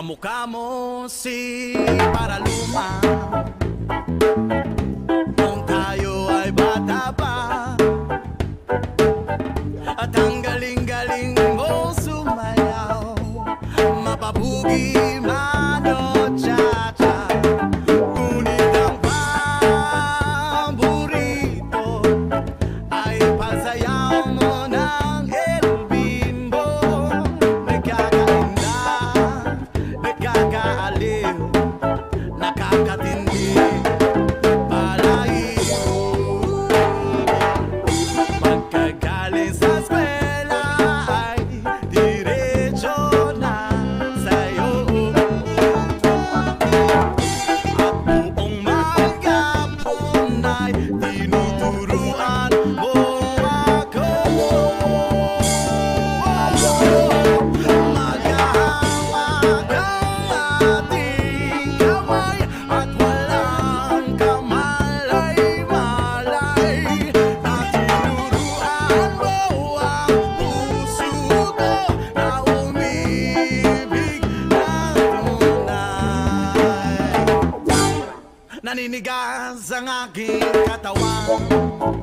Kamukha mo si Paraluma. Nung tayo ay bata pa. At ang galing-galing mo sumayaw Mapabugi naninigas ang aking katawan.